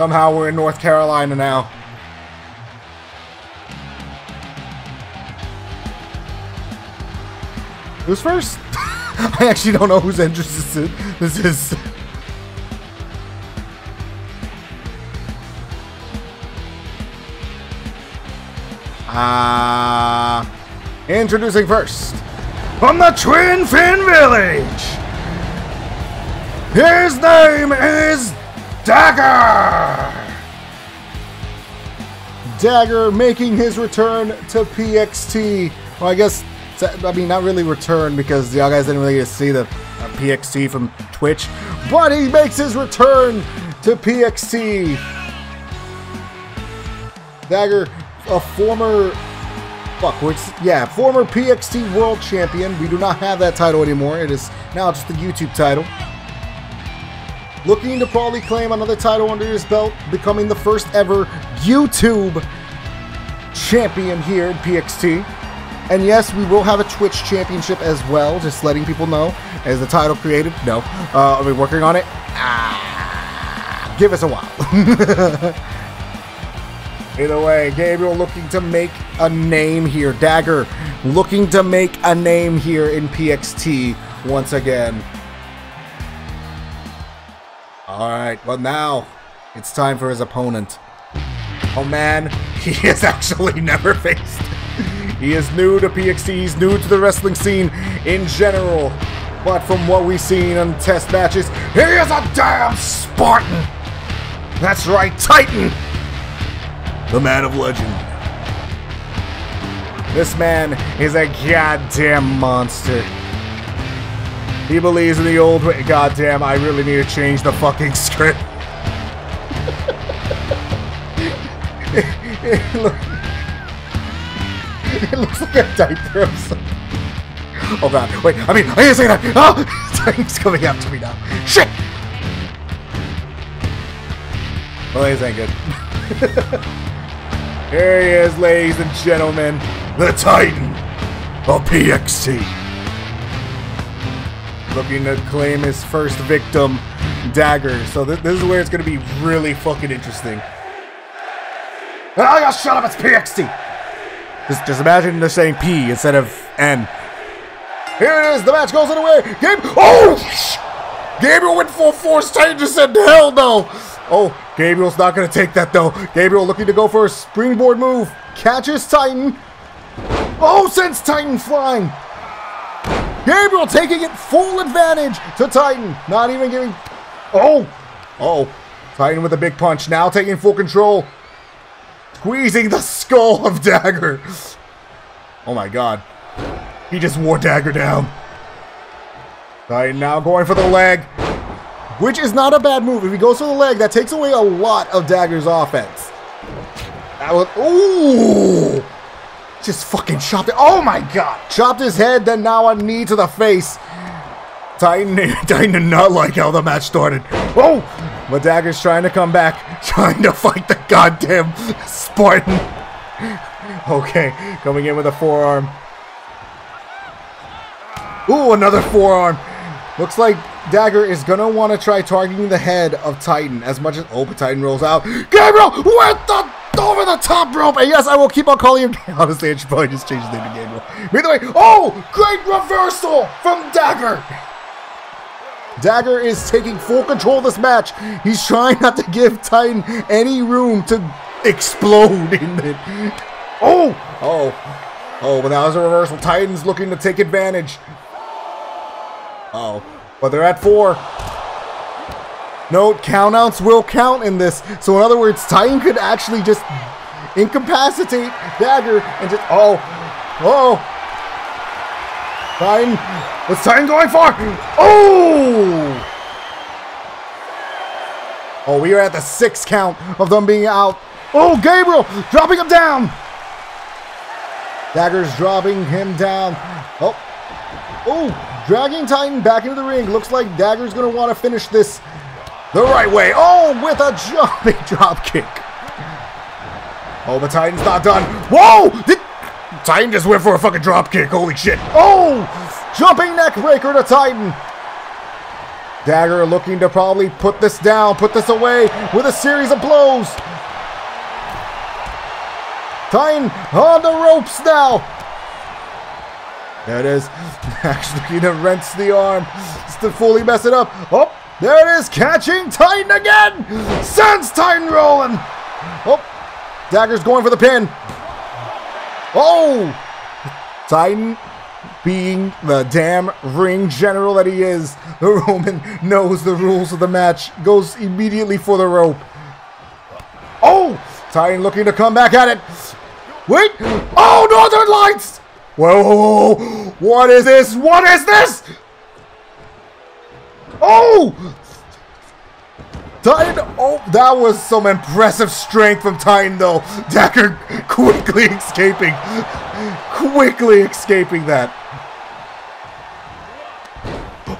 Somehow we're in North Carolina now. Who's first? I actually don't know whose entrance this is. This is. Ah. Uh, introducing first from the Twin Fin Village. His name is Dagger. Dagger making his return to PXT. Well, I guess I mean, not really return because y'all guys didn't really get to see the uh, PXT from Twitch, but he makes his return to PXT. Dagger, a former, fuck, yeah, former PXT World Champion. We do not have that title anymore. It is now just the YouTube title. Looking to probably claim another title under his belt, becoming the first ever YouTube champion here in PXT. And yes, we will have a Twitch championship as well, just letting people know. Is the title created? No. Uh, are we working on it? Ah, give us a while. Either way, Gabriel looking to make a name here. Dagger looking to make a name here in PXT once again. Alright, but now it's time for his opponent. Oh man, he has actually never faced he is new to PXT, he's new to the wrestling scene in general. But from what we've seen in test matches, he is a damn Spartan! That's right, Titan! The man of legend. This man is a goddamn monster. He believes in the old way. Goddamn, I really need to change the fucking script. Look. it looks like a diaper. Oh god, wait, I mean, I didn't say that! Oh! Titan's coming up to me now. Shit! Well, this ain't good. Here he is, ladies and gentlemen. The Titan of PXT. Looking to claim his first victim, Dagger. So th this is where it's going to be really fucking interesting. Oh, shut up, it's PXT! Just, just imagine they're saying P instead of N. Here it is. The match goes underway. Gabe. Oh! Gabriel went full force. Titan just said, hell no. Oh, Gabriel's not going to take that, though. Gabriel looking to go for a springboard move. Catches Titan. Oh, sends Titan flying. Gabriel taking it full advantage to Titan. Not even giving... Oh! Oh. Titan with a big punch. Now taking full control squeezing the skull of Dagger. Oh my god. He just wore Dagger down. Right, now going for the leg. Which is not a bad move. If he goes for the leg, that takes away a lot of Dagger's offense. That was... Ooh! Just fucking chopped it. Oh my god! Chopped his head, then now a knee to the face. Titan, Titan did not like how the match started. Oh! But Dagger's trying to come back, trying to fight the goddamn Spartan. Okay, coming in with a forearm. Ooh, another forearm. Looks like Dagger is gonna want to try targeting the head of Titan as much as oh, but Titan rolls out. Gabriel with the the top rope. And yes, I will keep on calling him. Honestly, I should probably just change his name to Gabriel. By the way, oh, great reversal from Dagger. Dagger is taking full control of this match. He's trying not to give Titan any room to explode in it. Oh! Oh. Oh, but that was a reversal. Titan's looking to take advantage. oh. But they're at four. Note, countouts will count in this. So in other words, Titan could actually just incapacitate Dagger and just... Oh. Oh. Titan. What's Titan going for? Oh! Oh, we are at the six count of them being out. Oh, Gabriel dropping him down. Dagger's dropping him down. Oh. Oh, dragging Titan back into the ring. Looks like Dagger's going to want to finish this the right way. Oh, with a jumping drop kick. Oh, but Titan's not done. Whoa! Titan just went for a fucking drop kick. Holy shit. Oh! Jumping neck breaker to Titan. Dagger looking to probably put this down, put this away with a series of blows. Titan on the ropes now. There it is. Actually, to wrench the arm just to fully mess it up. Oh, there it is. Catching Titan again. Sends Titan rolling. Oh, Dagger's going for the pin. Oh, Titan being the damn ring general that he is, the Roman knows the rules of the match, goes immediately for the rope. Oh! Titan looking to come back at it. Wait! Oh, Northern Lights! Whoa, whoa, whoa! What is this? What is this? Oh! Titan, oh, that was some impressive strength from Titan, though. Dagger quickly escaping. Quickly escaping that.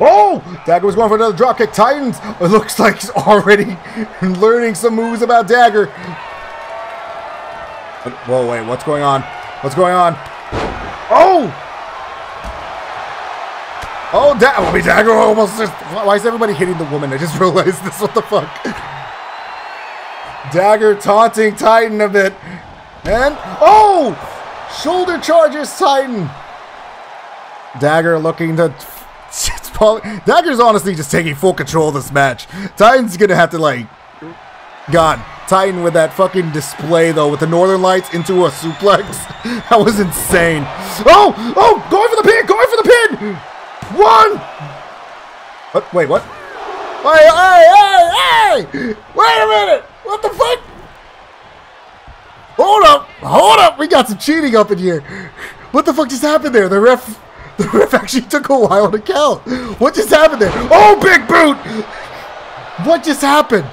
Oh! Dagger was going for another dropkick. Titans, it looks like he's already learning some moves about Dagger. Whoa, wait, what's going on? What's going on? Oh! Oh, da oh, me Dagger almost just, Why is everybody hitting the woman? I just realized this. What the fuck? Dagger taunting Titan a bit. And, oh! Shoulder charges Titan. Dagger looking to Dagger's honestly just taking full control of this match. Titan's gonna have to like, God, Titan with that fucking display though, with the Northern Lights into a suplex. that was insane. Oh, oh, going for the pin, going for the pin. One. What? Wait, what? Hey, hey, hey, hey! Wait a minute! What the fuck? Hold up, hold up! We got some cheating up in here. What the fuck just happened there? The ref the ref actually took a while to count. What just happened there? Oh, big boot! What just happened?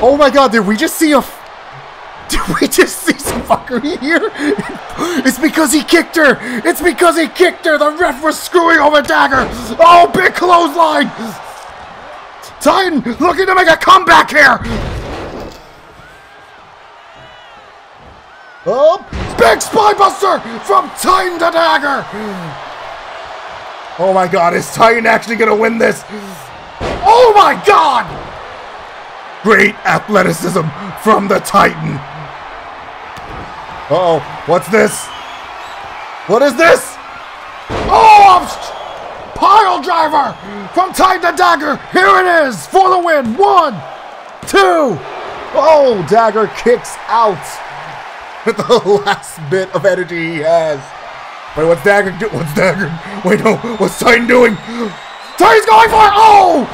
Oh my god, did we just see a... Did we just see fuckery here? It's because he kicked her! It's because he kicked her! The ref was screwing over Dagger! Oh, big clothesline! Titan looking to make a comeback here! Oh, big spinebuster from Titan to Dagger. Oh my god, is Titan actually to win this? Oh my god! Great athleticism from the Titan. Uh oh, what's this? What is this? Oh, pile driver from Titan to Dagger. Here it is for the win. One, two. Oh, Dagger kicks out with the last bit of energy he has. Wait, what's Dagger do? What's Dagger? Wait, no. What's Titan doing? Titan's going for it! Oh!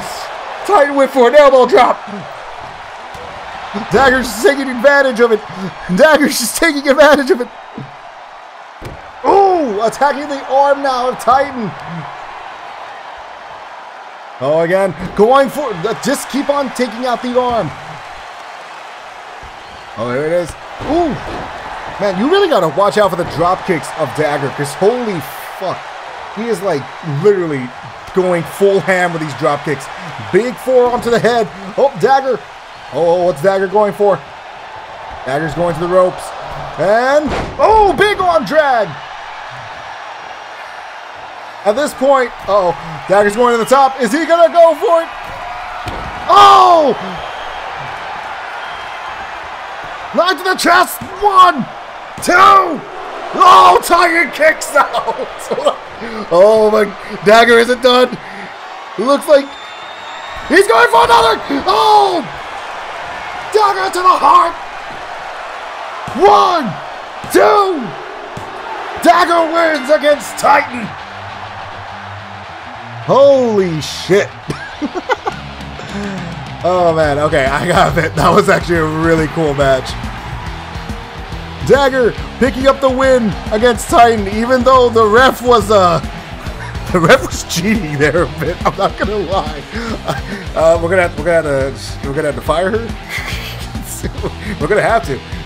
Titan went for an elbow drop. Dagger's just taking advantage of it. Dagger's just taking advantage of it. Oh! Attacking the arm now of Titan. Oh, again. Going for... Uh, just keep on taking out the arm. Oh, here it is. Ooh! Man, you really gotta watch out for the drop kicks of Dagger, because holy fuck. He is like literally going full ham with these drop kicks. Big forearm to the head. Oh, Dagger. Oh, what's Dagger going for? Dagger's going to the ropes. And, oh, big arm drag. At this point, uh oh, Dagger's going to the top. Is he gonna go for it? Oh! Right to the chest. One, two. Oh, Tiger kicks out. oh my, Dagger isn't done. Looks like he's going for another. Oh, Dagger to the heart. One, two. Dagger wins against Titan. Holy shit. Oh man, okay, I got it. That was actually a really cool match. Dagger picking up the win against Titan, even though the ref was uh the ref was cheating there a bit. I'm not gonna lie. Uh, we're gonna have, we're gonna have to, we're gonna have to fire her. we're gonna have to.